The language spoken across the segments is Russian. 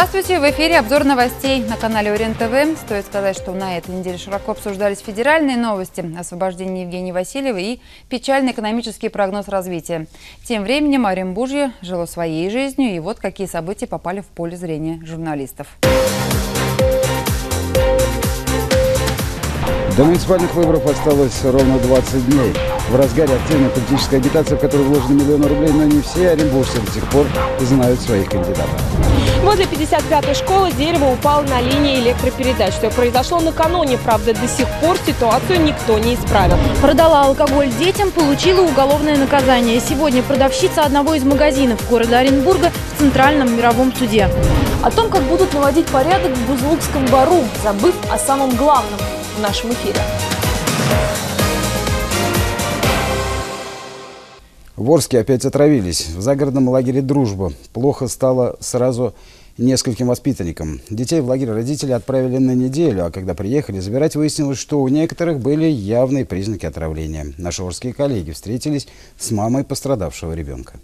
Здравствуйте! В эфире обзор новостей на канале Орен ТВ. Стоит сказать, что на этой неделе широко обсуждались федеральные новости, освобождение Евгении Васильевой и печальный экономический прогноз развития. Тем временем Оренбуржье жило своей жизнью, и вот какие события попали в поле зрения журналистов. До муниципальных выборов осталось ровно 20 дней. В разгаре активной политической агитации, в которую вложены миллионы рублей, но не все оренбуржцы до сих пор знают своих кандидатов. Возле 55-й школы дерево упало на линии электропередач. Что произошло накануне, правда, до сих пор ситуацию никто не исправил. Продала алкоголь детям, получила уголовное наказание. Сегодня продавщица одного из магазинов города Оренбурга в Центральном мировом суде. О том, как будут наводить порядок в Бузлукском бару, забыв о самом главном в нашем эфире. В Орске опять отравились. В загородном лагере «Дружба». Плохо стало сразу нескольким воспитанникам. Детей в лагерь родители отправили на неделю, а когда приехали забирать, выяснилось, что у некоторых были явные признаки отравления. Наши орские коллеги встретились с мамой пострадавшего ребенка.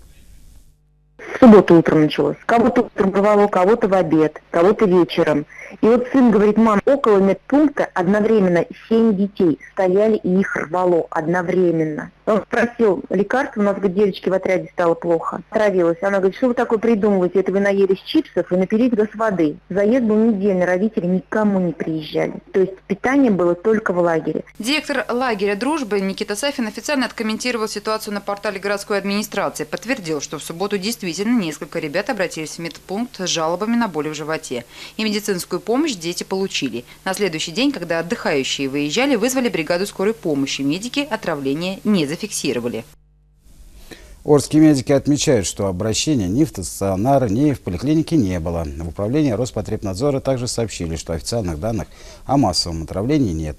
Субботу утром началось. Кого-то утром рвало, кого-то в обед, кого-то вечером. И вот сын говорит, мам, около медпункта одновременно семь детей стояли и их рвало одновременно. Он спросил, лекарство, у нас, говорит, девочке в отряде стало плохо. Отравилась. Она говорит, что вы такое придумываете? Это вы наелись чипсов и напились газ воды. Заезд был недельный, родители никому не приезжали. То есть питание было только в лагере. Директор лагеря «Дружбы» Никита Сафин официально откомментировал ситуацию на портале городской администрации. Подтвердил, что в субботу действительно несколько ребят обратились в медпункт с жалобами на боли в животе. И медицинскую помощь дети получили. На следующий день, когда отдыхающие выезжали, вызвали бригаду скорой помощи. Медики отравление не зафиксировали. Орские медики отмечают, что обращения ни в стационар, ни в поликлинике не было. В управлении Роспотребнадзора также сообщили, что официальных данных о массовом отравлении нет.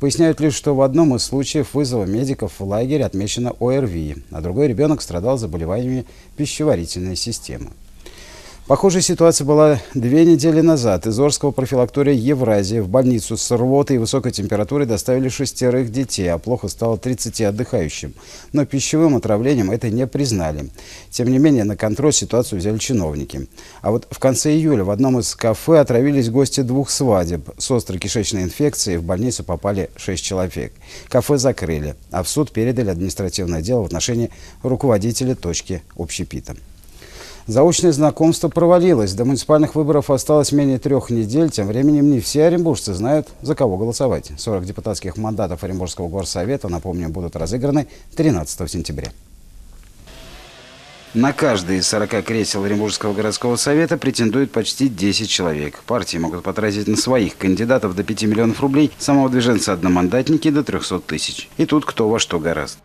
Поясняют лишь, что в одном из случаев вызова медиков в лагерь отмечено ОРВИ, а другой ребенок страдал заболеваниями пищеварительной системы. Похожая ситуация была две недели назад. Из Орского профилактория Евразия в больницу с рвотой и высокой температурой доставили шестерых детей, а плохо стало 30 отдыхающим. Но пищевым отравлением это не признали. Тем не менее, на контроль ситуацию взяли чиновники. А вот в конце июля в одном из кафе отравились гости двух свадеб. С острой кишечной инфекцией в больницу попали шесть человек. Кафе закрыли, а в суд передали административное дело в отношении руководителя точки общепита. Заочное знакомство провалилось. До муниципальных выборов осталось менее трех недель. Тем временем не все оренбуржцы знают, за кого голосовать. 40 депутатских мандатов Оренбургского горсовета, напомню, будут разыграны 13 сентября. На каждый из 40 кресел Оренбургского городского совета претендует почти 10 человек. Партии могут потратить на своих кандидатов до 5 миллионов рублей, самого движенца одномандатники до 300 тысяч. И тут кто во что гораст.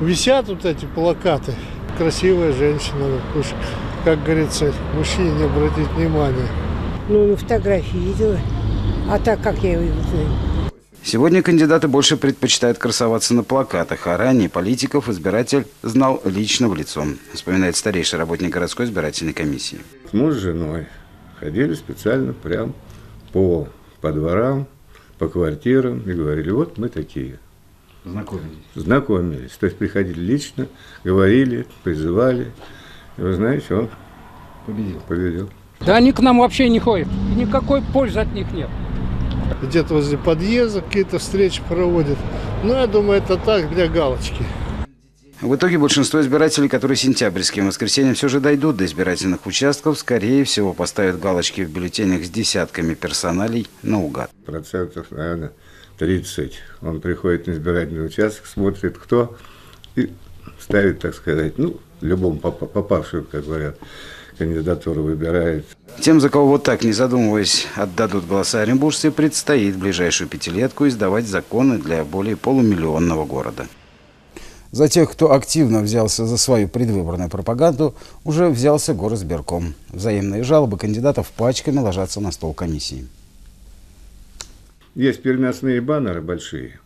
Висят вот эти плакаты красивая женщина. Уж, как говорится, мужчине не обратить внимания. Ну, на фотографии видела. А так, как я его знаю? Сегодня кандидаты больше предпочитают красоваться на плакатах, а ранее политиков избиратель знал лично в лицо, вспоминает старейший работник городской избирательной комиссии. Муж с женой ходили специально прям по, по дворам, по квартирам и говорили, вот мы такие – Знакомились? Знакомились. То есть приходили лично, говорили, призывали. И вы знаете, он победил. победил. Да они к нам вообще не ходят. Никакой пользы от них нет. Где-то возле подъезда какие-то встречи проводят. Ну, я думаю, это так, для галочки. В итоге большинство избирателей, которые сентябрьским воскресеньем все же дойдут до избирательных участков, скорее всего поставят галочки в бюллетенях с десятками персоналей наугад. Процентов, наверное, 30. Он приходит на избирательный участок, смотрит, кто, и ставит, так сказать, ну, любому попавшему, как говорят, кандидатуру выбирает. Тем, за кого вот так, не задумываясь, отдадут голоса оренбуржцы, предстоит в ближайшую пятилетку издавать законы для более полумиллионного города. За тех, кто активно взялся за свою предвыборную пропаганду, уже взялся горосберком. Взаимные жалобы кандидатов пачками ложатся на стол комиссии. Есть переносные баннеры большие.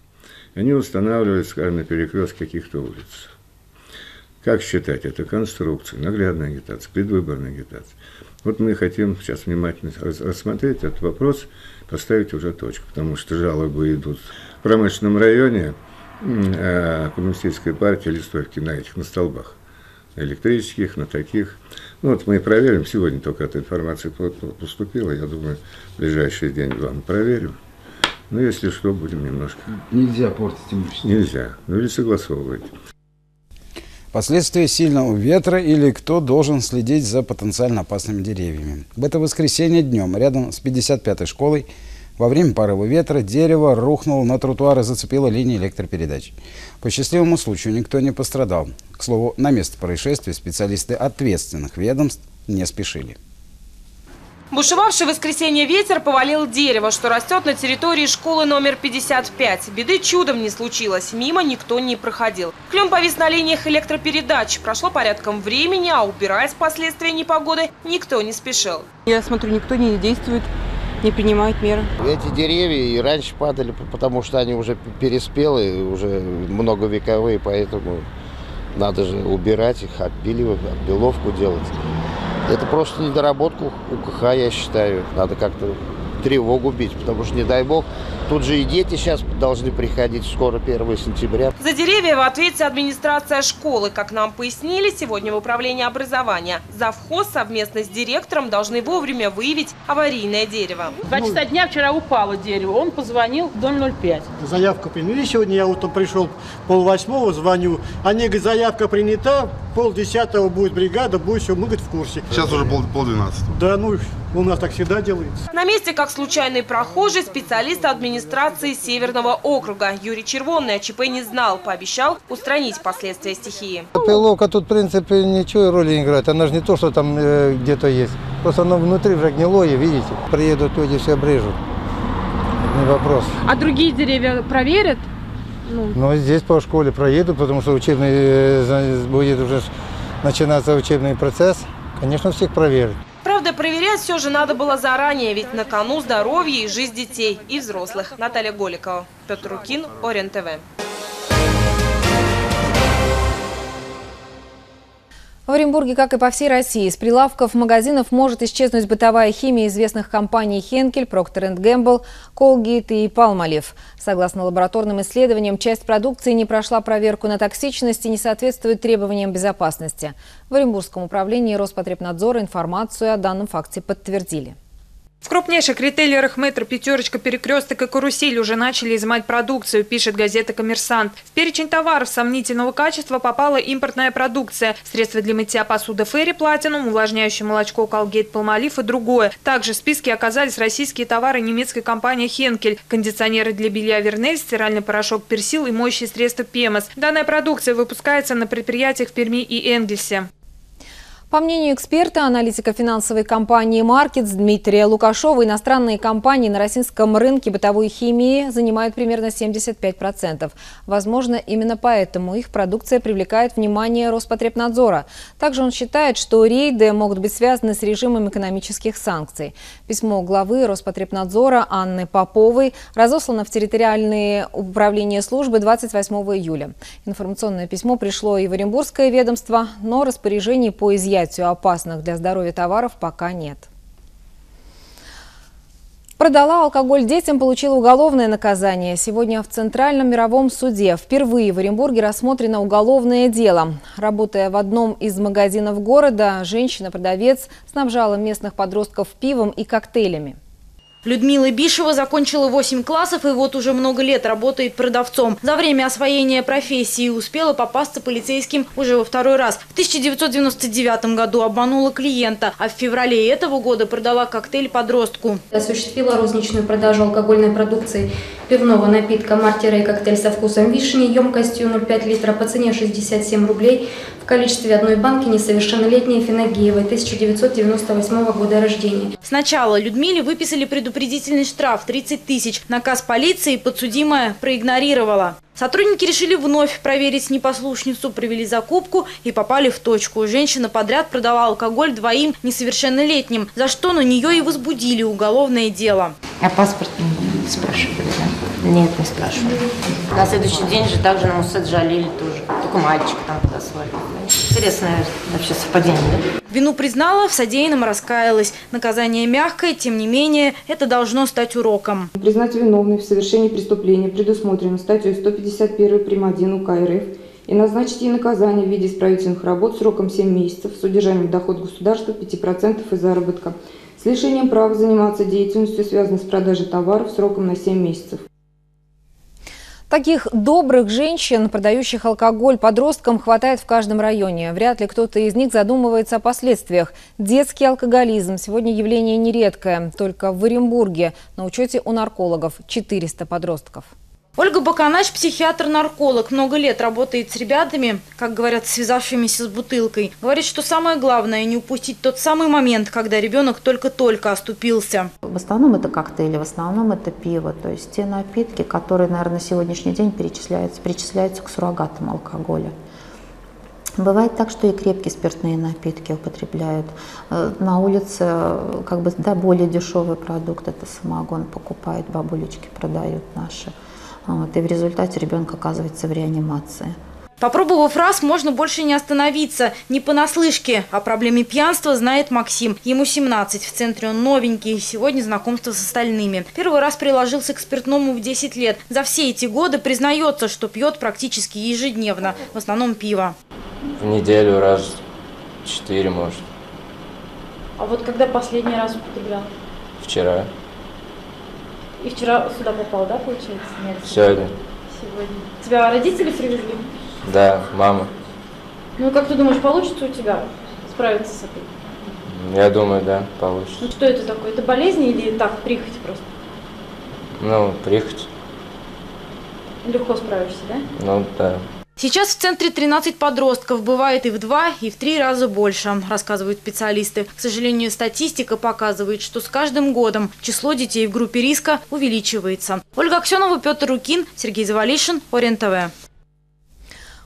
Они устанавливаются, скажем, на перекрестке каких-то улиц. Как считать, это конструкция, наглядная агитация, предвыборная агитация. Вот мы хотим сейчас внимательно рассмотреть этот вопрос, поставить уже точку, потому что жалобы идут в промышленном районе, коммунистическая партия листовки на этих, на столбах. электрических, на таких. Ну, вот мы проверим, сегодня только эта информация поступила, я думаю, в ближайший день-два мы проверим. Ну, если что, будем немножко... Нельзя портить имущество. Нельзя. Ну, или согласовывать. Последствия сильного ветра или кто должен следить за потенциально опасными деревьями. В это воскресенье днем рядом с 55-й школой во время порыва ветра дерево рухнуло на тротуар и зацепило линии электропередач. По счастливому случаю никто не пострадал. К слову, на место происшествия специалисты ответственных ведомств не спешили. Бушевавший в воскресенье ветер повалил дерево, что растет на территории школы номер 55. Беды чудом не случилось, мимо никто не проходил. Клен повис на линиях электропередач. Прошло порядком времени, а убирать последствия непогоды никто не спешил. Я смотрю, никто не действует, не принимает меры. Эти деревья и раньше падали, потому что они уже переспелые, уже многовековые, поэтому надо же убирать их, отпиливать, отпиловку делать. Это просто недоработка УКХ, я считаю. Надо как-то тревогу бить, потому что, не дай бог, тут же и дети сейчас должны приходить скоро, 1 сентября. За деревья в ответе администрация школы. Как нам пояснили, сегодня в управлении образования. Завхоз совместно с директором должны вовремя выявить аварийное дерево. Два часа дня вчера упало дерево, он позвонил в дом 05. Заявку приняли сегодня, я утром пришел, полвосьмого звоню. Они говорят, заявка принята, полдесятого будет бригада, будет все, мы, говорит, в курсе. Сейчас уже пол, полдвенадцатого. Да, ну, у нас так всегда делается. На месте, как случайный прохожий, специалист администрации Северного округа. Юрий Червонный о ЧП не знал, пообещал устранить последствия стихии. Пиловка тут, в принципе, ничего роли не играет. Она же не то, что там э, где-то есть. Просто оно внутри уже гнилое, видите. Приедут люди, все обрежут. Не вопрос. А другие деревья проверят? Ну, ну здесь по школе проедут, потому что учебный э, будет уже начинаться учебный процесс. Конечно, всех проверят. Правда, проверять все же надо было заранее, ведь на кону здоровье и жизнь детей и взрослых. Наталья Голикова, Петр Рукин, Орен ТВ. В Оренбурге, как и по всей России, с прилавков магазинов может исчезнуть бытовая химия известных компаний Хенкель, Procter Gamble, Colgate и Palmolive. Согласно лабораторным исследованиям, часть продукции не прошла проверку на токсичность и не соответствует требованиям безопасности. В Оренбургском управлении Роспотребнадзора информацию о данном факте подтвердили. В крупнейших ритейлерах «Метро», «Пятерочка», «Перекресток» и «Карусель» уже начали изымать продукцию, пишет газета «Коммерсант». В перечень товаров сомнительного качества попала импортная продукция. Средства для мытья посуды «Ферри», «Платинум», увлажняющее молочко «Колгейт», «Палмолив» и другое. Также в списке оказались российские товары немецкой компании «Хенкель», кондиционеры для белья «Вернель», стиральный порошок «Персил» и моющие средства «Пемос». Данная продукция выпускается на предприятиях в Перми и Энгельсе. По мнению эксперта, аналитика финансовой компании «Маркетс» Дмитрия Лукашова, иностранные компании на российском рынке бытовой химии занимают примерно 75%. Возможно, именно поэтому их продукция привлекает внимание Роспотребнадзора. Также он считает, что рейды могут быть связаны с режимом экономических санкций. Письмо главы Роспотребнадзора Анны Поповой разослано в территориальные управления службы 28 июля. Информационное письмо пришло и в Оренбургское ведомство, но распоряжений по изъятию изъятию опасных для здоровья товаров пока нет. Продала алкоголь детям, получила уголовное наказание. Сегодня в Центральном мировом суде впервые в Оренбурге рассмотрено уголовное дело. Работая в одном из магазинов города, женщина-продавец снабжала местных подростков пивом и коктейлями. Людмила Бишева закончила 8 классов и вот уже много лет работает продавцом. За время освоения профессии успела попасться полицейским уже во второй раз. В 1999 году обманула клиента, а в феврале этого года продала коктейль подростку. Осуществила розничную продажу алкогольной продукции пивного напитка марки Рэй коктейль со вкусом вишни емкостью 0,5 литра по цене 67 рублей в количестве одной банки несовершеннолетней Финагиевой 1998 года рождения. Сначала Людмиле выписали предупредительный штраф 30 тысяч. Наказ полиции подсудимая проигнорировала. Сотрудники решили вновь проверить непослушницу, провели закупку и попали в точку. Женщина подряд продавала алкоголь двоим несовершеннолетним, за что на нее и возбудили уголовное дело. А паспорт не спрашивали, да? Нет, не спрашивали. На следующий день же также на МУСЭД жалели тоже. Только мальчик там подослали. Интересное вообще совпадение, да? Вину признала, в содеянном раскаялась. Наказание мягкое, тем не менее, это должно стать уроком. Признать виновной в совершении преступления предусмотрено статьей 151 прим. 1 УК РФ и назначить ей наказание в виде исправительных работ сроком 7 месяцев с удержанием доход государства 5% из заработка, с лишением права заниматься деятельностью, связанной с продажей товаров сроком на 7 месяцев. Таких добрых женщин, продающих алкоголь подросткам, хватает в каждом районе. Вряд ли кто-то из них задумывается о последствиях. Детский алкоголизм сегодня явление нередкое. Только в Оренбурге на учете у наркологов 400 подростков. Ольга Баканач – психиатр-нарколог. Много лет работает с ребятами, как говорят, связавшимися с бутылкой. Говорит, что самое главное – не упустить тот самый момент, когда ребенок только-только оступился. В основном это коктейли, в основном это пиво. То есть те напитки, которые, наверное, на сегодняшний день перечисляются, причисляются к суррогатам алкоголя. Бывает так, что и крепкие спиртные напитки употребляют. Э, на улице как бы да, более дешевый продукт, это самогон покупают, бабулечки продают наши. Вот, и в результате ребенок оказывается в реанимации. Попробовав раз, можно больше не остановиться. Не понаслышке. О проблеме пьянства знает Максим. Ему 17. В центре он новенький. Сегодня знакомство с остальными. Первый раз приложился к спиртному в 10 лет. За все эти годы признается, что пьет практически ежедневно. В основном пиво. В неделю раз 4, может. А вот когда последний раз употреблял? Вчера. И вчера сюда попал, да, получается? Нет. Сегодня. Сегодня. Тебя родители привезли? Да, мама. Ну, как ты думаешь, получится у тебя справиться с этой? Я думаю, да, получится. Ну, что это такое? Это болезнь или так, прихоть просто? Ну, прихоть. Легко справишься, да? Ну, да. Сейчас в центре 13 подростков, бывает и в два, и в три раза больше, рассказывают специалисты. К сожалению, статистика показывает, что с каждым годом число детей в группе риска увеличивается. Ольга Аксенова, Петр Рукин, Сергей Завалишин, Орен ТВ.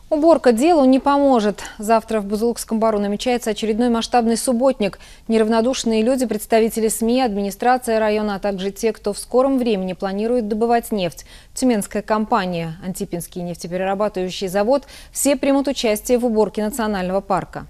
Уборка делу не поможет. Завтра в Бузулукском бару намечается очередной масштабный субботник. Неравнодушные люди, представители СМИ, администрация района, а также те, кто в скором времени планирует добывать нефть. Тюменская компания, Антипинский нефтеперерабатывающий завод – все примут участие в уборке национального парка.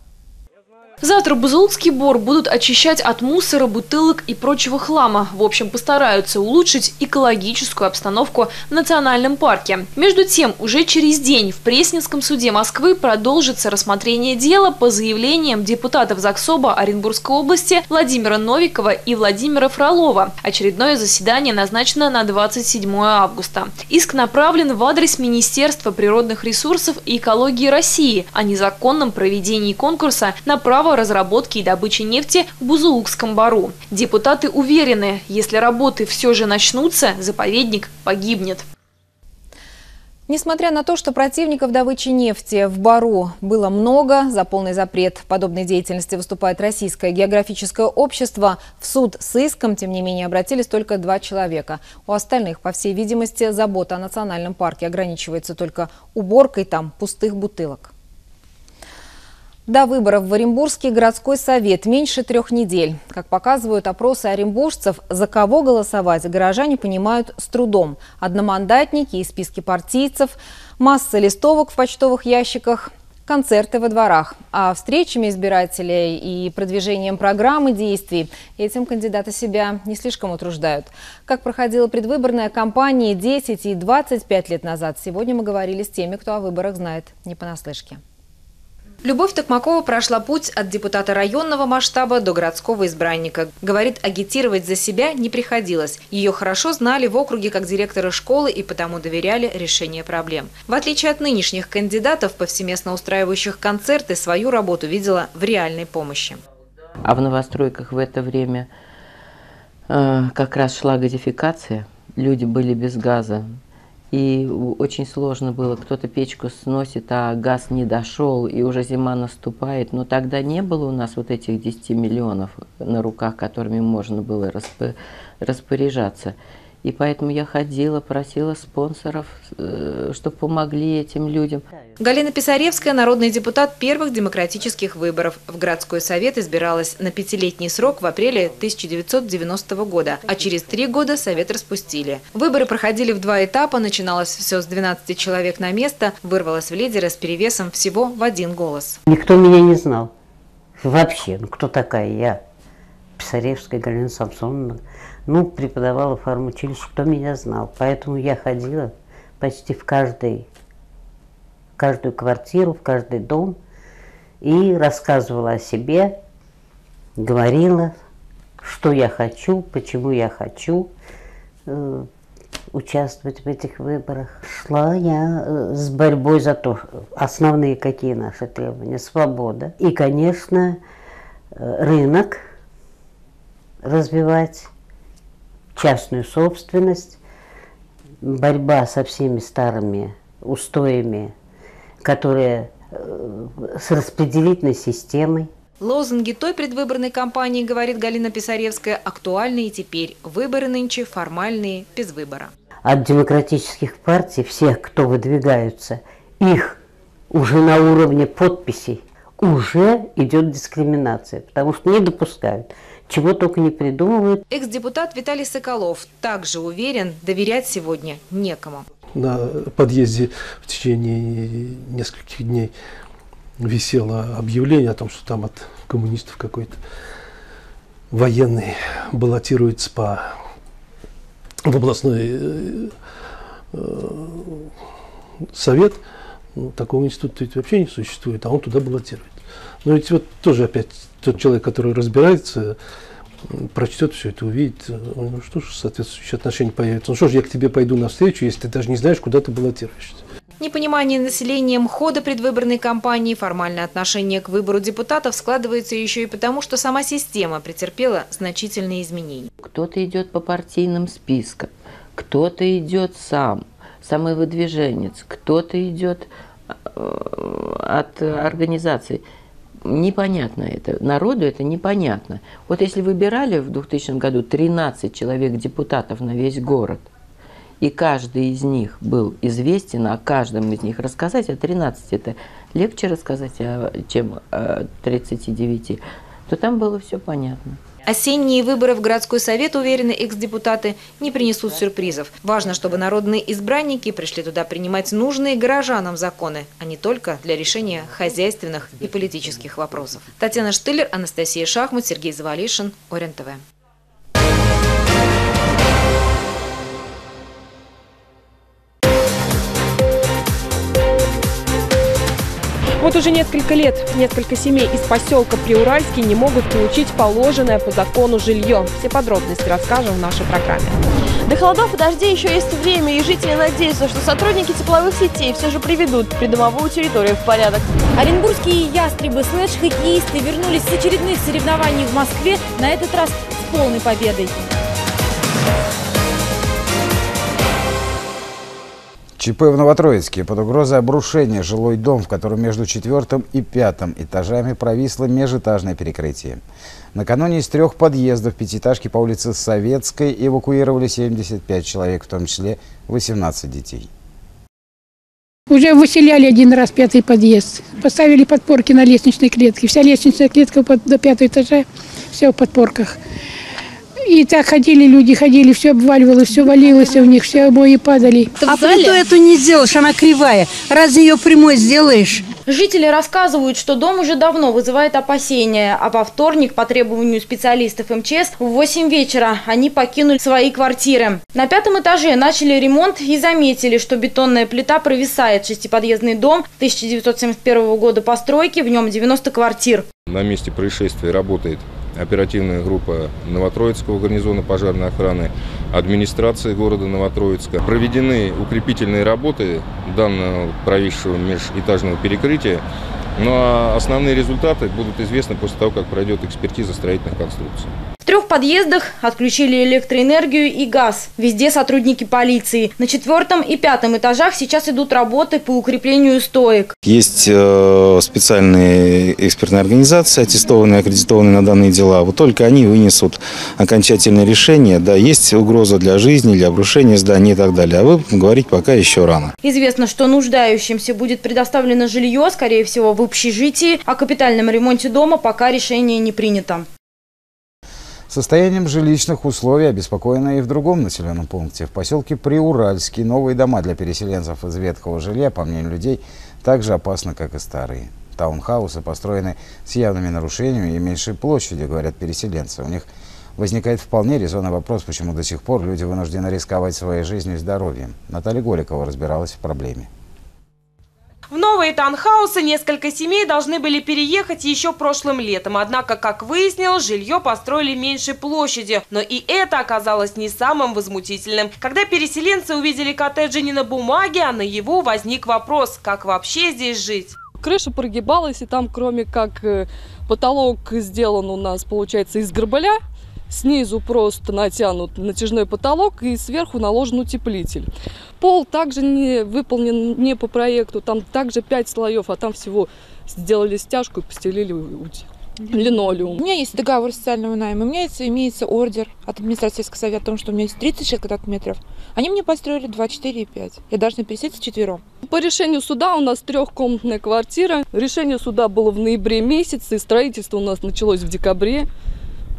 Завтра Бузулукский бор будут очищать от мусора, бутылок и прочего хлама. В общем, постараются улучшить экологическую обстановку в национальном парке. Между тем, уже через день в Пресненском суде Москвы продолжится рассмотрение дела по заявлениям депутатов ЗАГСОБа Оренбургской области Владимира Новикова и Владимира Фролова. Очередное заседание назначено на 27 августа. Иск направлен в адрес Министерства природных ресурсов и экологии России о незаконном проведении конкурса на право право разработки и добычи нефти в Бузулукском бару. Депутаты уверены, если работы все же начнутся, заповедник погибнет. Несмотря на то, что противников добычи нефти в Бару было много, за полный запрет подобной деятельности выступает Российское географическое общество. В суд с иском, тем не менее, обратились только два человека. У остальных, по всей видимости, забота о национальном парке ограничивается только уборкой там пустых бутылок. До выборов в Оренбургский городской совет меньше трех недель. Как показывают опросы оренбуржцев, за кого голосовать горожане понимают с трудом. Одномандатники и списки партийцев, масса листовок в почтовых ящиках, концерты во дворах. А встречами избирателей и продвижением программы действий этим кандидаты себя не слишком утруждают. Как проходила предвыборная кампания 10 и 25 лет назад, сегодня мы говорили с теми, кто о выборах знает не понаслышке. Любовь Токмакова прошла путь от депутата районного масштаба до городского избранника. Говорит, агитировать за себя не приходилось. Ее хорошо знали в округе как директора школы и потому доверяли решение проблем. В отличие от нынешних кандидатов, повсеместно устраивающих концерты, свою работу видела в реальной помощи. А в новостройках в это время э, как раз шла газификация. Люди были без газа, и очень сложно было. Кто-то печку сносит, а газ не дошел, и уже зима наступает. Но тогда не было у нас вот этих 10 миллионов на руках, которыми можно было распоряжаться. И поэтому я ходила, просила спонсоров, э, чтобы помогли этим людям. Галина Писаревская, народный депутат первых демократических выборов. В городской совет избиралась на пятилетний срок в апреле 1990 года, а через три года совет распустили. Выборы проходили в два этапа, начиналось все с 12 человек на место, вырвалось в лидеры с перевесом всего в один голос. Никто меня не знал. Вообще, ну кто такая я? Писаревская Галина Самсоновна. Ну, преподавала фармучилище, кто меня знал. Поэтому я ходила почти в каждый в каждую квартиру, в каждый дом и рассказывала о себе, говорила, что я хочу, почему я хочу э, участвовать в этих выборах. Шла я э, с борьбой за то, основные какие наши требования, свобода. И, конечно, э, рынок развивать, частную собственность, борьба со всеми старыми устоями, которые э, с распределительной системой. Лозунги той предвыборной кампании, говорит Галина Писаревская, актуальны и теперь. Выборы нынче формальные, без выбора. От демократических партий, всех, кто выдвигаются, их уже на уровне подписей уже идет дискриминация, потому что не допускают чего только не придумывают. Экс-депутат Виталий Соколов также уверен, доверять сегодня некому. На подъезде в течение нескольких дней висело объявление о том, что там от коммунистов какой-то военный баллотируется по в областной э, э, совет. Ну, такого института ведь вообще не существует, а он туда баллотирует. Но ведь вот тоже опять тот человек, который разбирается, прочтет все это, увидит, ну что ж, соответствующие отношения появятся. Ну что ж, я к тебе пойду навстречу, если ты даже не знаешь, куда ты баллотируешься. Непонимание населением хода предвыборной кампании, формальное отношение к выбору депутатов складывается еще и потому, что сама система претерпела значительные изменения. Кто-то идет по партийным спискам, кто-то идет сам, самый выдвиженец, кто-то идет э, от организации непонятно это. Народу это непонятно. Вот если выбирали в 2000 году 13 человек депутатов на весь город, и каждый из них был известен, о каждом из них рассказать, а 13 это легче рассказать, чем 39, то там было все понятно. Осенние выборы в городской совет, уверены экс-депутаты, не принесут сюрпризов. Важно, чтобы народные избранники пришли туда принимать нужные горожанам законы, а не только для решения хозяйственных и политических вопросов. Татьяна Штылер, Анастасия Шахмут, Сергей Завалишин, Орен ТВ. Вот уже несколько лет несколько семей из поселка Приуральский не могут получить положенное по закону жилье. Все подробности расскажем в нашей программе. До холодов и дождей еще есть время, и жители надеются, что сотрудники тепловых сетей все же приведут придомовую территорию в порядок. Оренбургские ястребы слэш-хоккеисты вернулись с очередных соревнований в Москве, на этот раз с полной победой. ЧП в Новотроицке. Под угрозой обрушения жилой дом, в котором между четвертым и пятым этажами провисло межэтажное перекрытие. Накануне из трех подъездов пятиэтажки по улице Советской эвакуировали 75 человек, в том числе 18 детей. Уже выселяли один раз пятый подъезд. Поставили подпорки на лестничной клетке. Вся лестничная клетка до пятого этажа, все в подпорках. И так ходили люди, ходили, все обваливалось, все валилось у них, все обои падали. А плиту эту не сделаешь, она кривая. Разве ее прямой сделаешь? Жители рассказывают, что дом уже давно вызывает опасения, а во вторник по требованию специалистов МЧС в 8 вечера они покинули свои квартиры. На пятом этаже начали ремонт и заметили, что бетонная плита провисает. Шестиподъездный дом 1971 года постройки, в нем 90 квартир. На месте происшествия работает оперативная группа Новотроицкого гарнизона пожарной охраны, администрации города Новотроицка. Проведены укрепительные работы данного провисшего межэтажного перекрытия. Ну а основные результаты будут известны после того, как пройдет экспертиза строительных конструкций. В трех подъездах отключили электроэнергию и газ. Везде сотрудники полиции. На четвертом и пятом этажах сейчас идут работы по укреплению стоек. Есть э, специальные экспертные организации, аттестованные, аккредитованные на данные дела. Вот только они вынесут окончательное решение. Да, есть угроза для жизни, для обрушения здания и так далее. А вы говорить пока еще рано. Известно, что нуждающимся будет предоставлено жилье, скорее всего, в общежитии. О капитальном ремонте дома пока решение не принято. Состоянием жилищных условий обеспокоено и в другом населенном пункте. В поселке Приуральский новые дома для переселенцев из ветхого жилья, по мнению людей, так же опасны, как и старые. Таунхаусы построены с явными нарушениями и меньшей площадью, говорят переселенцы. У них возникает вполне резонный вопрос, почему до сих пор люди вынуждены рисковать своей жизнью и здоровьем. Наталья Голикова разбиралась в проблеме. В новые таунхаусы несколько семей должны были переехать еще прошлым летом. Однако, как выяснилось, жилье построили меньшей площадью. Но и это оказалось не самым возмутительным. Когда переселенцы увидели коттеджи не на бумаге, а на его возник вопрос, как вообще здесь жить. Крыша прогибалась, и там кроме как э, потолок сделан у нас, получается, из горбыля, снизу просто натянут натяжной потолок и сверху наложен утеплитель. Пол также не выполнен не по проекту, там также 5 слоев, а там всего сделали стяжку и постелили линолеум. У меня есть договор социального найма, у меня есть, имеется ордер от администрации совета о том, что у меня есть 36 квадратных метров. Они мне построили 2, 4 и 5. Я должна переселиться четвером. По решению суда у нас трехкомнатная квартира. Решение суда было в ноябре месяце, и строительство у нас началось в декабре.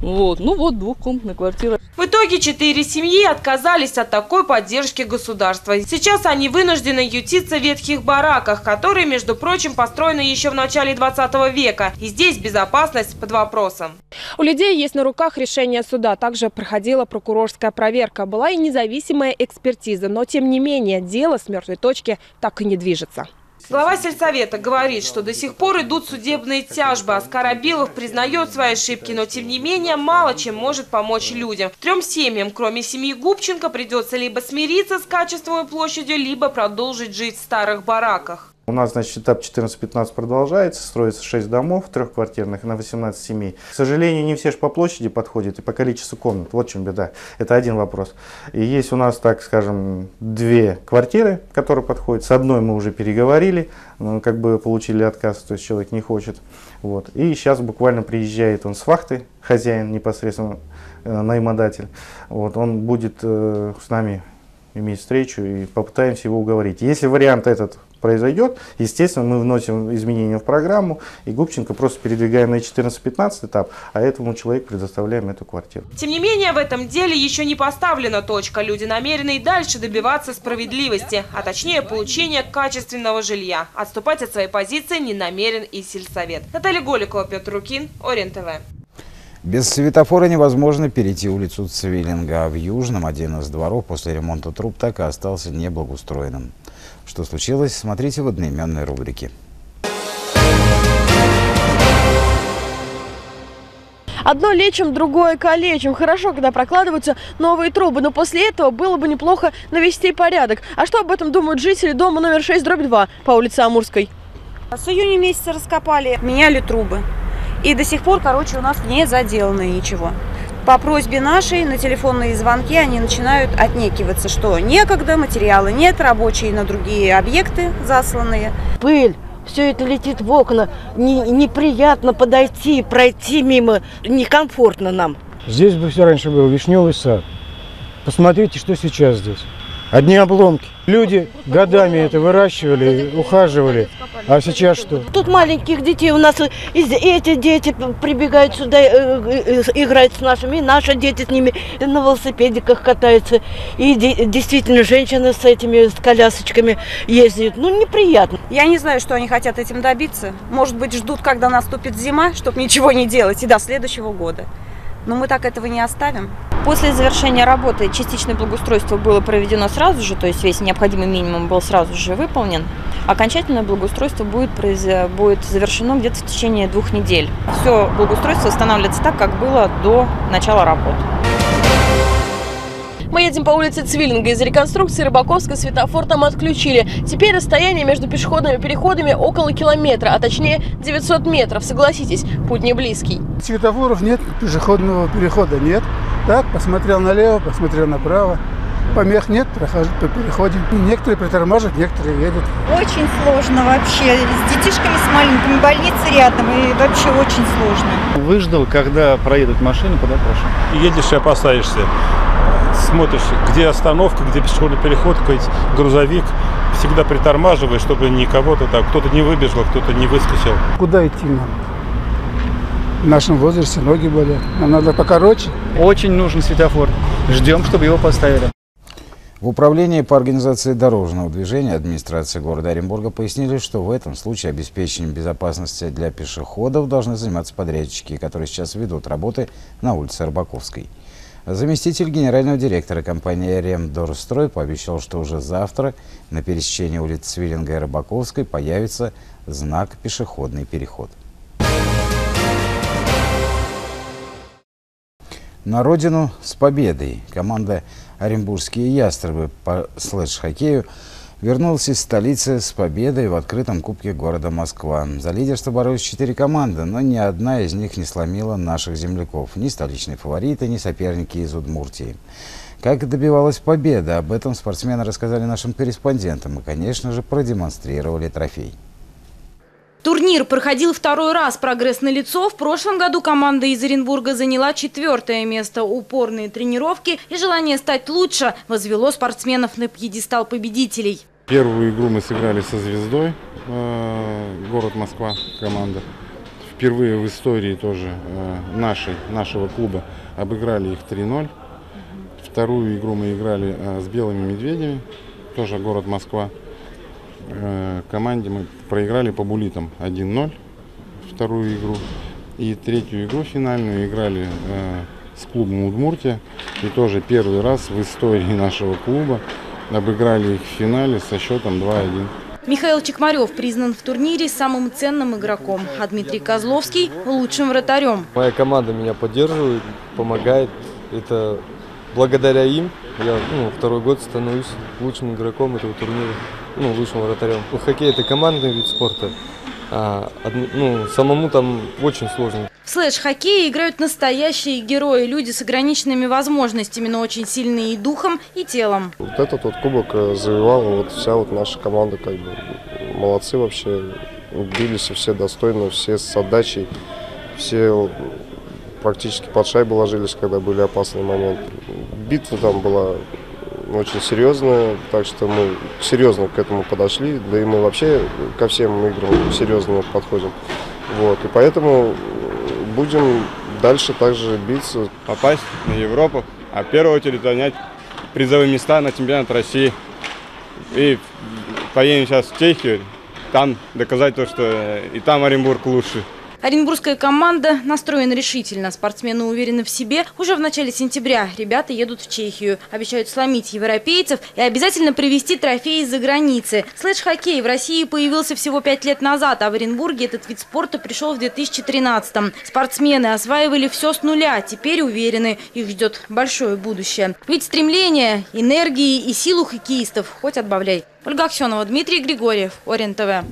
Вот, ну вот двухкомнатная квартира. В итоге четыре семьи отказались от такой поддержки государства. Сейчас они вынуждены ютиться в ветхих бараках, которые, между прочим, построены еще в начале 20 века. И здесь безопасность под вопросом. У людей есть на руках решение суда. Также проходила прокурорская проверка. Была и независимая экспертиза. Но, тем не менее, дело с мертвой точки так и не движется. Глава сельсовета говорит, что до сих пор идут судебные тяжбы. Оскар Абилов признает свои ошибки, но тем не менее мало чем может помочь людям. Трем семьям, кроме семьи Губченко, придется либо смириться с качеством и площадью, либо продолжить жить в старых бараках. У нас, значит, этап 14-15 продолжается, строится 6 домов трехквартирных на 18 семей. К сожалению, не все же по площади подходят и по количеству комнат. Вот в чем беда. Это один вопрос. И есть у нас, так скажем, две квартиры, которые подходят. С одной мы уже переговорили, как бы получили отказ, то есть человек не хочет. Вот. И сейчас буквально приезжает он с вахты, хозяин непосредственно, э, наимодатель. Вот. Он будет э, с нами иметь встречу и попытаемся его уговорить. Если вариант этот произойдет, естественно, мы вносим изменения в программу, и Губченко просто передвигаем на 14-15 этап, а этому человеку предоставляем эту квартиру. Тем не менее, в этом деле еще не поставлена точка. Люди намерены и дальше добиваться справедливости, а точнее получения качественного жилья. Отступать от своей позиции не намерен и сельсовет. Наталья Голикова, Петр Рукин, Орен ТВ. Без светофора невозможно перейти улицу Цвиллинга. В Южном один из дворов после ремонта труб так и остался неблагоустроенным. Что случилось, смотрите в одноименной рубрике. Одно лечим, другое калечим. Хорошо, когда прокладываются новые трубы, но после этого было бы неплохо навести порядок. А что об этом думают жители дома номер 6, дробь 2 по улице Амурской? С июня месяца раскопали, меняли трубы. И до сих пор, короче, у нас не заделано ничего. По просьбе нашей на телефонные звонки они начинают отнекиваться, что некогда, материала нет, рабочие на другие объекты засланные. Пыль, все это летит в окна, не, неприятно подойти, пройти мимо, некомфортно нам. Здесь бы все раньше был вишневый сад. Посмотрите, что сейчас здесь. Одни обломки. Люди годами это выращивали, ухаживали. А сейчас что? Тут маленьких детей у нас эти дети прибегают сюда, э, э, играют с нашими, и наши дети с ними на велосипедиках катаются. И действительно, женщины с этими, с колясочками ездят. Ну, неприятно. Я не знаю, что они хотят этим добиться. Может быть, ждут, когда наступит зима, чтобы ничего не делать, и до следующего года. Но мы так этого не оставим. После завершения работы частичное благоустройство было проведено сразу же, то есть весь необходимый минимум был сразу же выполнен. Окончательное благоустройство будет, будет завершено где-то в течение двух недель. Все благоустройство восстанавливается так, как было до начала работ. Мы едем по улице Цвиллинга. Из реконструкции Рыбаковской светофор там отключили. Теперь расстояние между пешеходными переходами около километра, а точнее 900 метров. Согласитесь, путь не близкий. Светофоров нет, пешеходного перехода нет. Так, посмотрел налево, посмотрел направо. Помех нет, прохожу по переходе. Некоторые притормаживают, некоторые едут. Очень сложно вообще. С детишками, с маленькими, больница рядом, и вообще очень сложно. Выждал, когда проедут машины под опрошем. Едешь и опасаешься смотришь, где остановка, где пешеходный переход, какой грузовик, всегда притормаживаешь, чтобы никого-то так, кто-то не выбежал, кто-то не выскочил. Куда идти нам? В нашем возрасте ноги болят. Нам надо покороче. Очень нужен светофор. Ждем, чтобы его поставили. В управлении по организации дорожного движения администрации города Оренбурга пояснили, что в этом случае обеспечением безопасности для пешеходов должны заниматься подрядчики, которые сейчас ведут работы на улице Рыбаковской. Заместитель генерального директора компании «Ремдорстрой» пообещал, что уже завтра на пересечении улиц Свиллинга и Рыбаковской появится знак «Пешеходный переход». На родину с победой команда «Оренбургские ястребы» по слэдж-хоккею вернулась из столицы с победой в открытом кубке города Москва. За лидерство боролись четыре команды, но ни одна из них не сломила наших земляков. Ни столичные фавориты, ни соперники из Удмуртии. Как добивалась победа, об этом спортсмены рассказали нашим корреспондентам и, конечно же, продемонстрировали трофей. Турнир проходил второй раз. Прогресс на лицо. В прошлом году команда из Оренбурга заняла четвертое место. Упорные тренировки и желание стать лучше возвело спортсменов на пьедестал победителей. Первую игру мы сыграли со «Звездой», э, город Москва, команда. Впервые в истории тоже э, нашей, нашего клуба обыграли их 3-0. Вторую игру мы играли э, с «Белыми медведями», тоже город Москва. Э, команде мы проиграли по булитам 1-0 вторую игру. И третью игру финальную играли э, с клубом Удмуртия. И тоже первый раз в истории нашего клуба обыграли их в финале со счетом 2-1. Михаил Чекмарев признан в турнире самым ценным игроком, а Дмитрий Козловский – лучшим вратарем. Моя команда меня поддерживает, помогает. Это благодаря им я ну, второй год становлюсь лучшим игроком этого турнира ну, лучшим вратарем. Ну, хоккей это командный вид спорта. А, ну, самому там очень сложно. В слэш-хоккее играют настоящие герои, люди с ограниченными возможностями, но очень сильные и духом, и телом. Вот этот вот кубок э, завоевала вот вся вот наша команда, как бы молодцы вообще, бились все достойно, все с отдачей, все практически под шайбу ложились, когда были опасные моменты. Битва там была очень серьезная, так что мы серьезно к этому подошли, да и мы вообще ко всем играм серьезно подходим. Вот, и поэтому будем дальше также биться. Попасть на Европу, а первую очередь занять призовые места на чемпионат России. И поедем сейчас в Чехию, там доказать то, что и там Оренбург лучше. Оренбургская команда настроена решительно. Спортсмены уверены в себе. Уже в начале сентября ребята едут в Чехию. Обещают сломить европейцев и обязательно привезти трофеи из-за границы. Слэш-хоккей в России появился всего пять лет назад, а в Оренбурге этот вид спорта пришел в 2013-м. Спортсмены осваивали все с нуля. Теперь уверены, их ждет большое будущее. Ведь стремление, энергии и силу хоккеистов хоть отбавляй. Ольга Аксенова, Дмитрий Григорьев, Орен ТВ.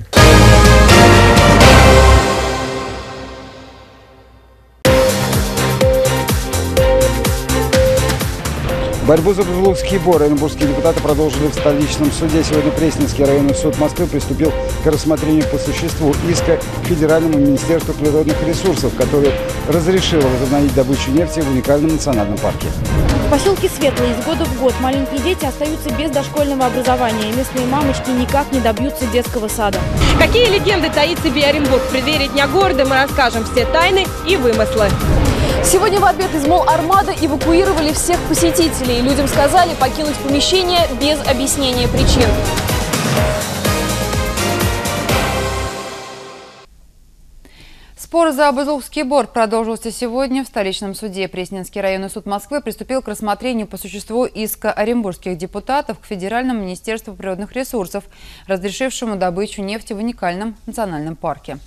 Борьбу за Бузулукский бор оренбургские депутаты продолжили в столичном суде. Сегодня Пресненский районный суд Москвы приступил к рассмотрению по существу иска Федеральному министерству природных ресурсов, который разрешило возобновить добычу нефти в уникальном национальном парке. В поселке Светлый из года в год маленькие дети остаются без дошкольного образования. Местные мамочки никак не добьются детского сада. Какие легенды таит себе Оренбург в преддверии Дня города, мы расскажем все тайны и вымыслы. Сегодня в обед из Мол Армада эвакуировали всех посетителей. Людям сказали покинуть помещение без объяснения причин. Спор за Бузулский бор продолжился сегодня в столичном суде. Пресненский районный суд Москвы приступил к рассмотрению по существу иска оренбургских депутатов к Федеральному министерству природных ресурсов, разрешившему добычу нефти в уникальном национальном парке.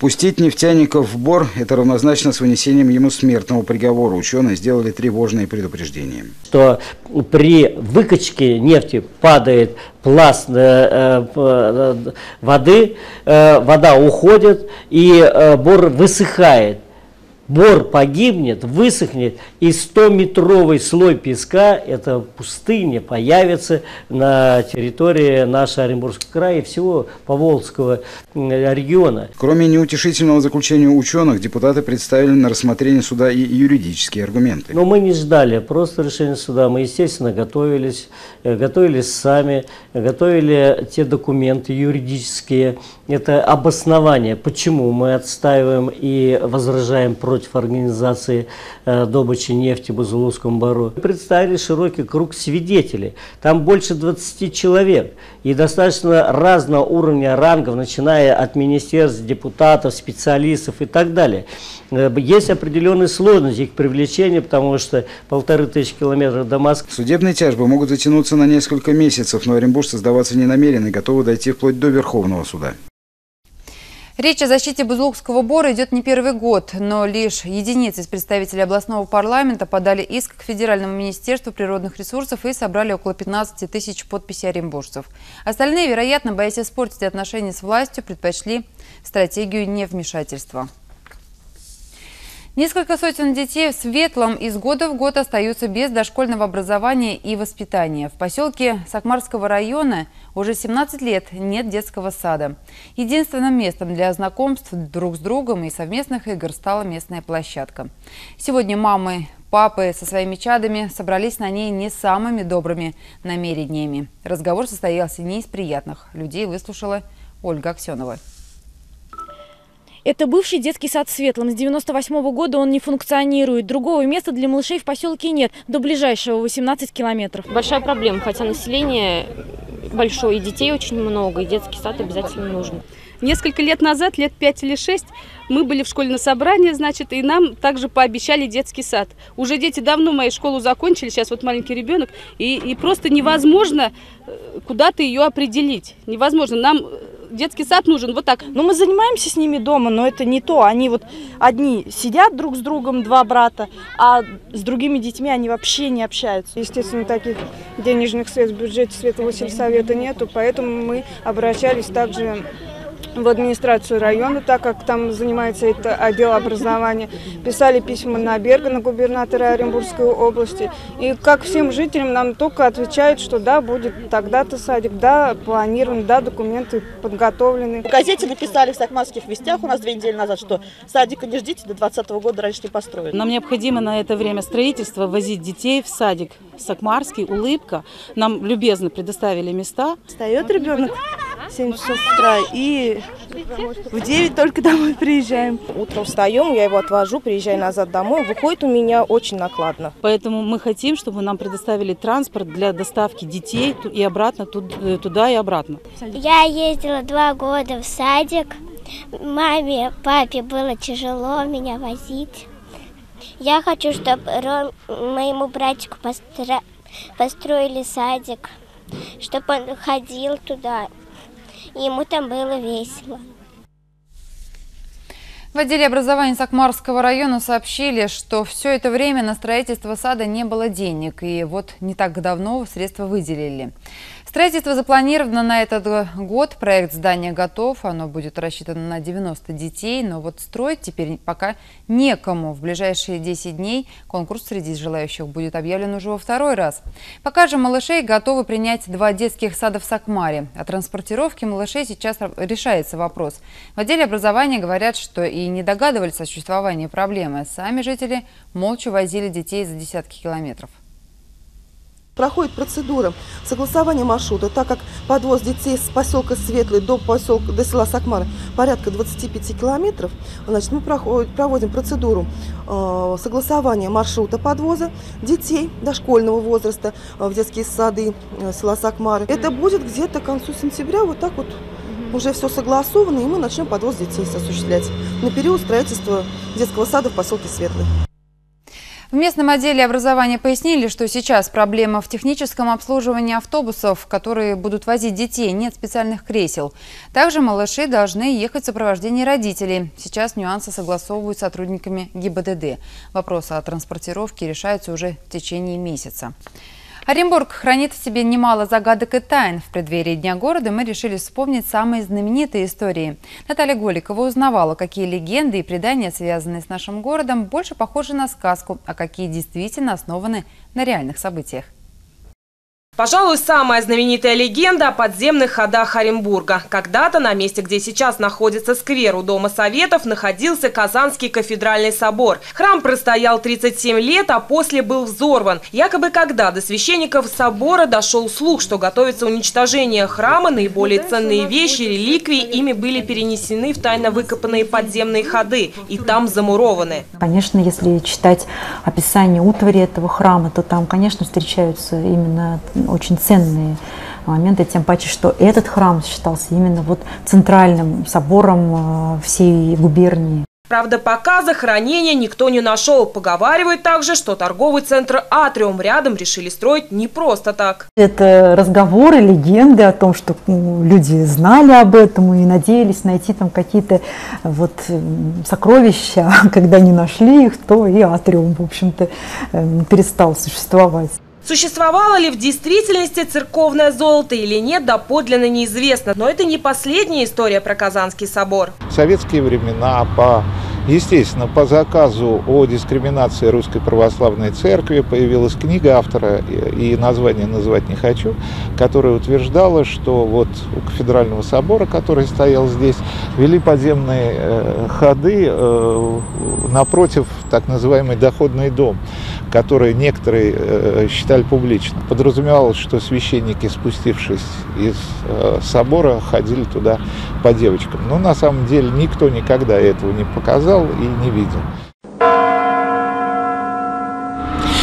Пустить нефтяников в бор – это равнозначно с вынесением ему смертного приговора. Ученые сделали тревожные предупреждения. Что при выкачке нефти падает пласт э, э, воды, э, вода уходит и э, бор высыхает бор погибнет, высохнет, и 100-метровый слой песка, это пустыня, появится на территории нашего Оренбургского края и всего Поволжского региона. Кроме неутешительного заключения ученых, депутаты представили на рассмотрение суда и юридические аргументы. Но мы не ждали просто решения суда, мы, естественно, готовились, э, готовились сами, готовили те документы юридические, это обоснование, почему мы отстаиваем и возражаем против против организации э, добычи нефти в Бузулукском бару. Представили широкий круг свидетелей. Там больше 20 человек. И достаточно разного уровня рангов, начиная от министерств, депутатов, специалистов и так далее. Э, есть определенные сложности их привлечения, потому что полторы тысячи километров до Москвы. Судебные тяжбы могут затянуться на несколько месяцев, но оренбуржцы сдаваться не намерены готовы дойти вплоть до Верховного суда. Речь о защите Бузулукского бора идет не первый год, но лишь единицы из представителей областного парламента подали иск к Федеральному министерству природных ресурсов и собрали около 15 тысяч подписей оренбуржцев. Остальные, вероятно, боясь испортить отношения с властью, предпочли стратегию невмешательства. Несколько сотен детей в Светлом из года в год остаются без дошкольного образования и воспитания. В поселке Сакмарского района уже 17 лет нет детского сада. Единственным местом для знакомств друг с другом и совместных игр стала местная площадка. Сегодня мамы, папы со своими чадами собрались на ней не самыми добрыми намерениями. Разговор состоялся не из приятных. Людей выслушала Ольга Аксенова. Это бывший детский сад в Светлом. С 98 -го года он не функционирует. Другого места для малышей в поселке нет. До ближайшего 18 километров. Большая проблема, хотя население большое, и детей очень много, и детский сад обязательно нужен. Несколько лет назад, лет пять или шесть, мы были в школьном собрании, значит, и нам также пообещали детский сад. Уже дети давно мою школу закончили, сейчас вот маленький ребенок, и, и просто невозможно э, куда-то ее определить. Невозможно. Нам э, детский сад нужен вот так. Ну, мы занимаемся с ними дома, но это не то. Они вот одни сидят друг с другом, два брата, а с другими детьми они вообще не общаются. Естественно, таких денежных средств в бюджете Светлого сельсовета нету, поэтому мы обращались также в администрацию района, так как там занимается это отдел образования. Писали письма на Берга, на губернатора Оренбургской области. И как всем жителям нам только отвечают, что да, будет тогда-то садик, да, планирован, да, документы подготовлены. В газете написали в Сакмарских вестях у нас две недели назад, что садика не ждите, до 2020 года раньше не построят. Нам необходимо на это время строительства возить детей в садик Сакмарский, Улыбка. Нам любезно предоставили места. Встает ребенок 7 часов утра и в 9 только домой приезжаем. Утром встаем, я его отвожу, приезжаю назад домой. Выходит у меня очень накладно. Поэтому мы хотим, чтобы нам предоставили транспорт для доставки детей и обратно э, туда и обратно. Я ездила два года в садик. Маме, папе было тяжело меня возить. Я хочу, чтобы моему братику постро... построили садик, чтобы он ходил туда ему там было весело. В отделе образования Сакмарского района сообщили, что все это время на строительство сада не было денег, и вот не так давно средства выделили. Строительство запланировано на этот год. Проект здания готов. Оно будет рассчитано на 90 детей. Но вот строить теперь пока некому. В ближайшие 10 дней конкурс среди желающих будет объявлен уже во второй раз. Пока же малышей готовы принять два детских сада в Сакмаре. О транспортировке малышей сейчас решается вопрос. В отделе образования говорят, что и не догадывались о существовании проблемы. Сами жители молча возили детей за десятки километров проходит процедура согласования маршрута, так как подвоз детей с поселка Светлый до, поселка, до села Сакмара порядка 25 километров, значит, мы проводим процедуру э, согласования маршрута подвоза детей дошкольного возраста э, в детские сады э, села Сакмары. Это будет где-то к концу сентября, вот так вот уже все согласовано, и мы начнем подвоз детей осуществлять на период строительства детского сада в поселке Светлый. В местном отделе образования пояснили, что сейчас проблема в техническом обслуживании автобусов, которые будут возить детей, нет специальных кресел. Также малыши должны ехать в сопровождении родителей. Сейчас нюансы согласовывают сотрудниками ГИБДД. Вопросы о транспортировке решаются уже в течение месяца. Оренбург хранит в себе немало загадок и тайн. В преддверии Дня города мы решили вспомнить самые знаменитые истории. Наталья Голикова узнавала, какие легенды и предания, связанные с нашим городом, больше похожи на сказку, а какие действительно основаны на реальных событиях. Пожалуй, самая знаменитая легенда о подземных ходах Оренбурга. Когда-то на месте, где сейчас находится сквер у Дома Советов, находился Казанский кафедральный собор. Храм простоял 37 лет, а после был взорван. Якобы когда до священников собора дошел слух, что готовится уничтожение храма, наиболее ценные вещи, реликвии ими были перенесены в тайно выкопанные подземные ходы и там замурованы. Конечно, если читать описание утвари этого храма, то там, конечно, встречаются именно очень ценные моменты, тем паче, что этот храм считался именно вот центральным собором э, всей губернии. Правда, пока захоронения никто не нашел. Поговаривают также, что торговый центр «Атриум» рядом решили строить не просто так. Это разговоры, легенды о том, что ну, люди знали об этом и надеялись найти там какие-то вот сокровища. А когда не нашли их, то и «Атриум», в общем-то, перестал существовать. Существовало ли в действительности церковное золото или нет, доподлинно неизвестно. Но это не последняя история про Казанский собор. В советские времена по Естественно, по заказу о дискриминации Русской Православной Церкви появилась книга автора, и название называть не хочу, которая утверждала, что вот у кафедрального собора, который стоял здесь, вели подземные э, ходы э, напротив так называемый доходный дом, который некоторые э, считали публичным. Подразумевалось, что священники, спустившись из собора, ходили туда по девочкам. Но на самом деле никто никогда этого не показал и не видел.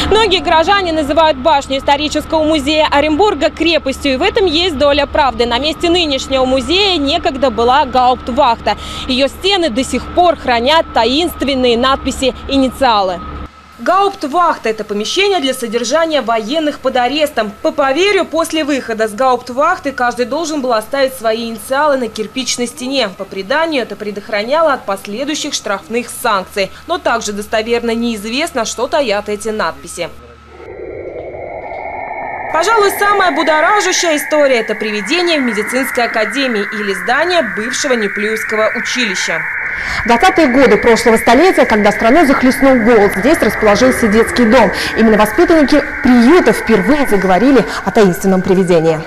Многие горожане называют башню исторического музея Оренбурга крепостью, и в этом есть доля правды. На месте нынешнего музея некогда была гауптвахта. Ее стены до сих пор хранят таинственные надписи «Инициалы». Гауптвахта – это помещение для содержания военных под арестом. По поверью, после выхода с гауптвахты каждый должен был оставить свои инициалы на кирпичной стене. По преданию, это предохраняло от последующих штрафных санкций. Но также достоверно неизвестно, что таят эти надписи. Пожалуй, самая будоражащая история – это приведение в медицинской академии или здание бывшего Неплюевского училища. 20-е годы прошлого столетия, когда страну захлестнул голод, здесь расположился детский дом. Именно воспитанники приюта впервые заговорили о таинственном привидении.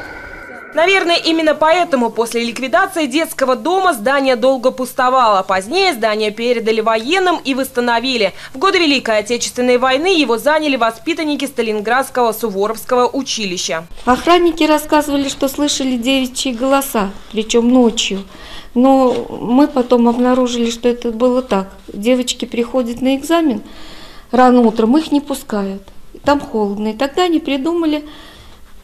Наверное, именно поэтому после ликвидации детского дома здание долго пустовало. Позднее здание передали военным и восстановили. В годы Великой Отечественной войны его заняли воспитанники Сталинградского Суворовского училища. Охранники рассказывали, что слышали девичьи голоса, причем ночью. Но мы потом обнаружили, что это было так. Девочки приходят на экзамен рано утром, их не пускают. Там холодно. И тогда они придумали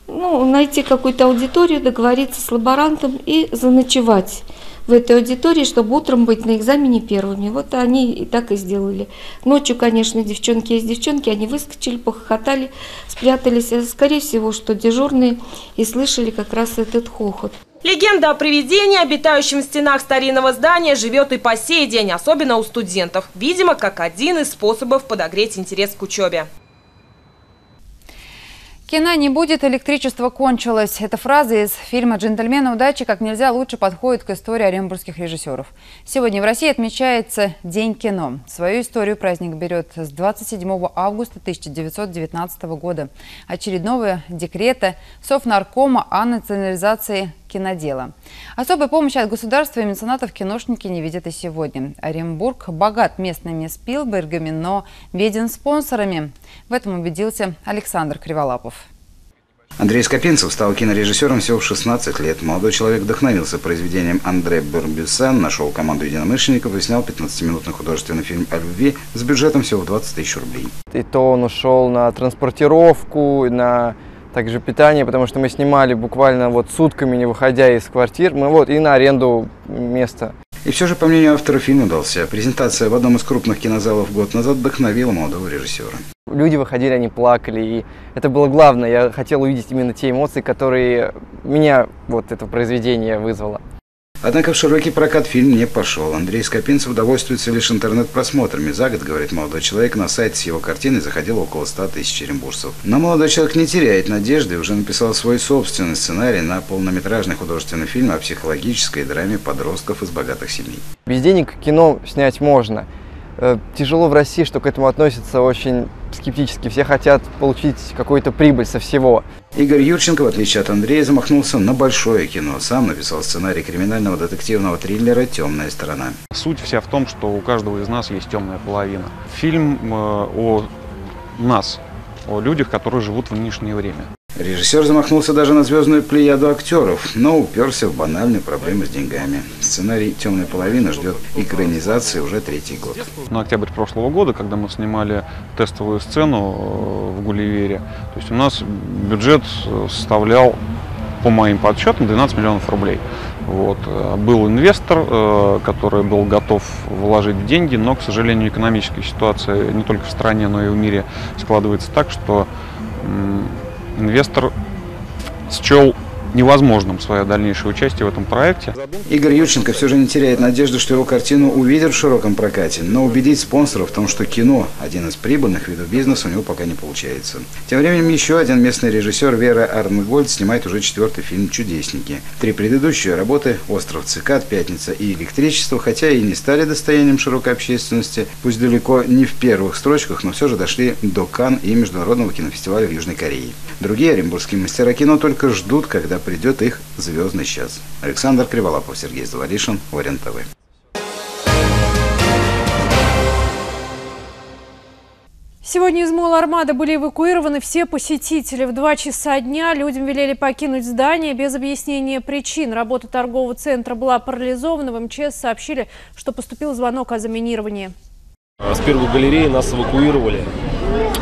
ну, найти какую-то аудиторию, договориться с лаборантом и заночевать в этой аудитории, чтобы утром быть на экзамене первыми. Вот они и так и сделали. Ночью, конечно, девчонки есть девчонки, они выскочили, похохотали, спрятались. А скорее всего, что дежурные и слышали как раз этот хохот. Легенда о привидении, обитающем в стенах старинного здания, живет и по сей день, особенно у студентов. Видимо, как один из способов подогреть интерес к учебе. Кино не будет, электричество кончилось. Эта фраза из фильма «Джентльмены удачи» как нельзя лучше подходит к истории оренбургских режиссеров. Сегодня в России отмечается День кино. Свою историю праздник берет с 27 августа 1919 года. Очередного декрета Совнаркома о национализации кинодела. Особой помощи от государства и меценатов киношники не видят и сегодня. Оренбург богат местными Спилбергами, но беден спонсорами. В этом убедился Александр Криволапов. Андрей Скопинцев стал кинорежиссером всего в 16 лет. Молодой человек вдохновился произведением Андре Барбюсен, нашел команду единомышленников и снял 15-минутный художественный фильм о любви с бюджетом всего в 20 тысяч рублей. И то он ушел на транспортировку, на также питание, потому что мы снимали буквально вот сутками, не выходя из квартир, мы вот и на аренду места. И все же, по мнению автора, фильм удался. Презентация в одном из крупных кинозалов год назад вдохновила молодого режиссера. Люди выходили, они плакали, и это было главное. Я хотел увидеть именно те эмоции, которые меня вот это произведение вызвало. Однако в широкий прокат фильм не пошел. Андрей Скопинцев удовольствуется лишь интернет-просмотрами. За год, говорит молодой человек, на сайт с его картиной заходило около 100 тысяч оренбуржцев. Но молодой человек не теряет надежды и уже написал свой собственный сценарий на полнометражный художественный фильм о психологической драме подростков из богатых семей. Без денег кино снять можно. Э, тяжело в России, что к этому относятся очень скептически. Все хотят получить какую-то прибыль со всего. Игорь Юрченко, в отличие от Андрея, замахнулся на большое кино. Сам написал сценарий криминального детективного триллера «Темная сторона». Суть вся в том, что у каждого из нас есть темная половина. Фильм э, о нас, о людях, которые живут в нынешнее время. Режиссер замахнулся даже на звездную плеяду актеров, но уперся в банальную проблему с деньгами. Сценарий «Темная половина» ждет экранизации уже третий год. На октябрь прошлого года, когда мы снимали тестовую сцену э, в Гулливере, то есть у нас бюджет э, составлял, по моим подсчетам, 12 миллионов рублей. Вот. Э, был инвестор, который был готов вложить деньги, но, к сожалению, экономическая ситуация не только в стране, но и в мире складывается так, что инвестор счел невозможным свое дальнейшее участие в этом проекте. Игорь Ющенко все же не теряет надежды, что его картину увидят в широком прокате, но убедить спонсоров в том, что кино – один из прибыльных видов бизнеса, у него пока не получается. Тем временем еще один местный режиссер Вера Арнгольд снимает уже четвертый фильм «Чудесники». Три предыдущие работы «Остров цикад», «Пятница» и «Электричество», хотя и не стали достоянием широкой общественности, пусть далеко не в первых строчках, но все же дошли до Кан и Международного кинофестиваля в Южной Корее. Другие оренбургские мастера кино только ждут, когда придет их звездный час. Александр Криволапов, Сергей Завалишин, Орен ТВ. Сегодня из мола «Армада» были эвакуированы все посетители. В два часа дня людям велели покинуть здание без объяснения причин. Работа торгового центра была парализована. В МЧС сообщили, что поступил звонок о заминировании. С первой галереи нас эвакуировали.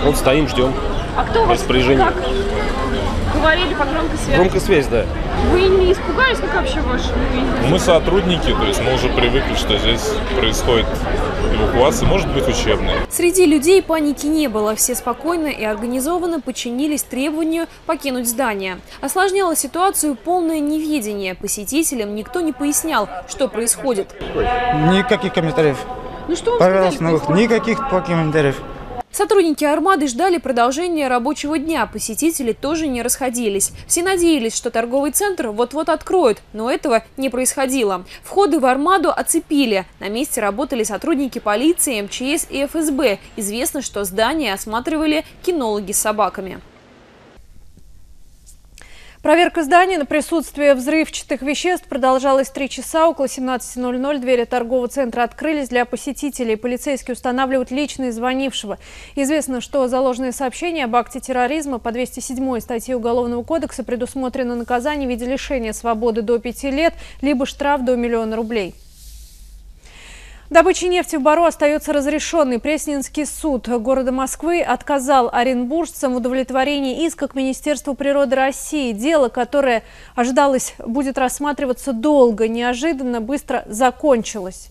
Вот стоим, ждем. А кто вас распоряжения. как говорили по громкой связи? Громкая связь, да. Вы не испугались, как вообще ваши Мы сотрудники, то есть мы уже привыкли, что здесь происходит эвакуация, может быть учебная. Среди людей паники не было. Все спокойно и организованно подчинились требованию покинуть здание. Осложняло ситуацию полное неведение. Посетителям никто не пояснял, что происходит. Никаких комментариев. Ну что вы Пожалуйста, сказали, никаких комментариев. Сотрудники «Армады» ждали продолжения рабочего дня, посетители тоже не расходились. Все надеялись, что торговый центр вот-вот откроют, но этого не происходило. Входы в «Армаду» оцепили. На месте работали сотрудники полиции, МЧС и ФСБ. Известно, что здание осматривали кинологи с собаками. Проверка здания на присутствие взрывчатых веществ продолжалась три часа. Около 17.00 двери торгового центра открылись для посетителей. Полицейские устанавливают личные звонившего. Известно, что заложенное сообщение об акте терроризма по 207 статье Уголовного кодекса предусмотрено наказание в виде лишения свободы до пяти лет, либо штраф до миллиона рублей. Добыча нефти в Бару остается разрешенной. Пресненский суд города Москвы отказал оренбуржцам в удовлетворении иска к Министерству природы России. Дело, которое ожидалось будет рассматриваться долго, неожиданно быстро закончилось.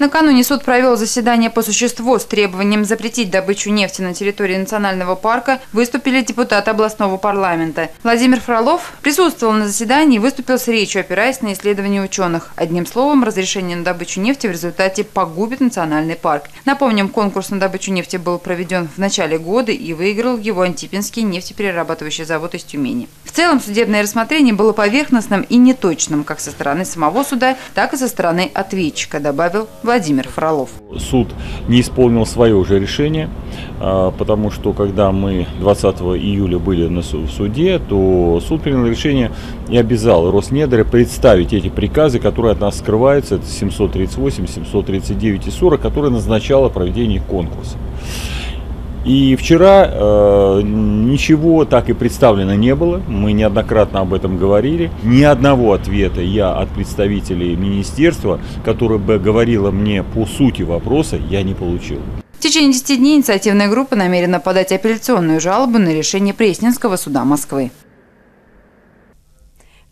Накануне суд провел заседание по существу с требованием запретить добычу нефти на территории национального парка. Выступили депутаты областного парламента. Владимир Фролов присутствовал на заседании и выступил с речью, опираясь на исследования ученых. Одним словом, разрешение на добычу нефти в результате погубит национальный парк. Напомним, конкурс на добычу нефти был проведен в начале года и выиграл его Антипинский нефтеперерабатывающий завод из Тюмени. В целом, судебное рассмотрение было поверхностным и неточным как со стороны самого суда, так и со стороны ответчика, добавил Владимир Фролов. Суд не исполнил свое уже решение, а, потому что когда мы 20 июля были на суде, то суд принял решение и обязал Роснедра представить эти приказы, которые от нас скрываются, это 738, 739 и 40, которые назначало проведение конкурса. И вчера э, ничего так и представлено не было, мы неоднократно об этом говорили. Ни одного ответа я от представителей министерства, которое бы говорило мне по сути вопроса, я не получил. В течение 10 дней инициативная группа намерена подать апелляционную жалобу на решение Пресненского суда Москвы.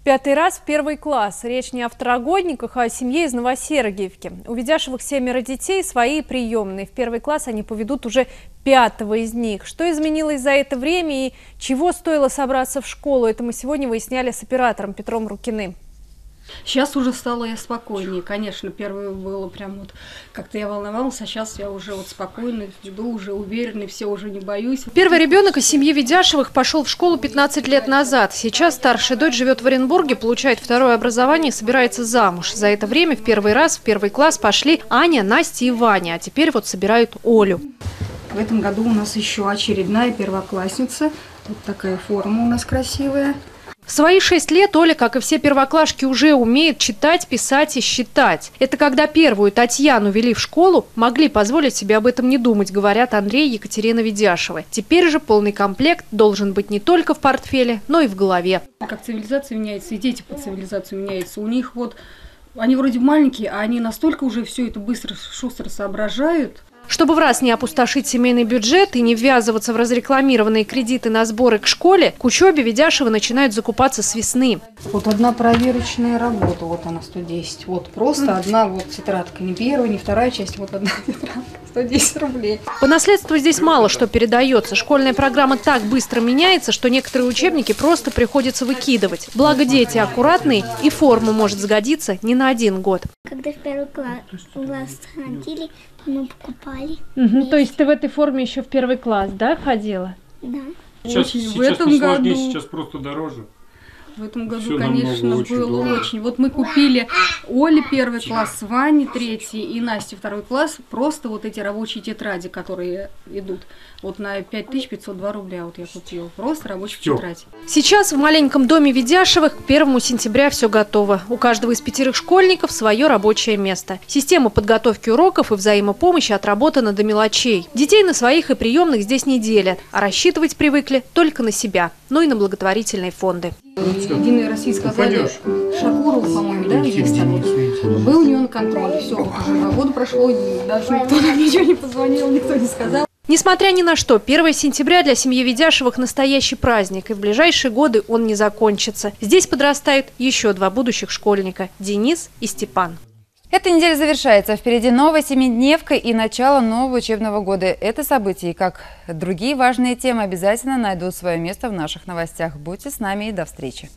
Пятый раз в первый класс. Речь не о второгодниках, а о семье из Новосергиевки. У ведяшевых семеро детей свои приемные. В первый класс они поведут уже пятого из них. Что изменилось за это время и чего стоило собраться в школу, это мы сегодня выясняли с оператором Петром Рукиным. Сейчас уже стало я спокойнее. Конечно, первое было прям вот как-то я волновалась, а сейчас я уже вот спокойно иду, уже уверенный, все уже не боюсь. Первый ребенок из семьи Ведяшевых пошел в школу 15 лет назад. Сейчас старшая дочь живет в Оренбурге, получает второе образование и собирается замуж. За это время в первый раз в первый класс пошли Аня, Настя и Ваня, а теперь вот собирают Олю. В этом году у нас еще очередная первоклассница. Вот такая форма у нас красивая. В свои шесть лет Оля, как и все первоклашки, уже умеет читать, писать и считать. Это когда первую Татьяну вели в школу, могли позволить себе об этом не думать, говорят Андрей и Екатерина Ведяшевы. Теперь же полный комплект должен быть не только в портфеле, но и в голове. Как цивилизация меняется, и дети по цивилизации меняются. У них вот, они вроде маленькие, а они настолько уже все это быстро, шустро соображают, чтобы в раз не опустошить семейный бюджет и не ввязываться в разрекламированные кредиты на сборы к школе, к учебе Ведяшева начинают закупаться с весны. Вот одна проверочная работа, вот она 110. Вот просто одна вот тетрадка, не первая, не вторая часть, вот одна тетрадка. 110 рублей. По наследству здесь мало что передается. Школьная программа так быстро меняется, что некоторые учебники просто приходится выкидывать. Благо дети аккуратные, и форма может сгодиться не на один год. Когда в первый класс, класс ходили, мы покупали. Угу, то есть ты в этой форме еще в первый класс, да, ходила? Да. Сейчас, Очень сейчас в этом году сейчас просто дороже. В этом году, Все конечно, очень было дорого. очень. Вот мы купили Оле первый класс, Ване третий и Насте второй класс. Просто вот эти рабочие тетради, которые идут. Вот на 5502 рубля вот я купила. Просто рабочую Всё. тетрадь. Сейчас в маленьком доме Ведяшевых к 1 сентября все готово. У каждого из пятерых школьников свое рабочее место. Система подготовки уроков и взаимопомощи отработана до мелочей. Детей на своих и приемных здесь не делят, а рассчитывать привыкли только на себя, но и на благотворительные фонды. Единая российская сзади Шакурова, по-моему, да, там. Был у нее на контроле. Все, вот уже прошло, даже никто нам ничего не позвонил, никто не сказал. Несмотря ни на что, 1 сентября для семьи Ведяшевых настоящий праздник, и в ближайшие годы он не закончится. Здесь подрастают еще два будущих школьника – Денис и Степан. Эта неделя завершается. Впереди новая семидневка и начало нового учебного года. Это события, как другие важные темы, обязательно найдут свое место в наших новостях. Будьте с нами и до встречи.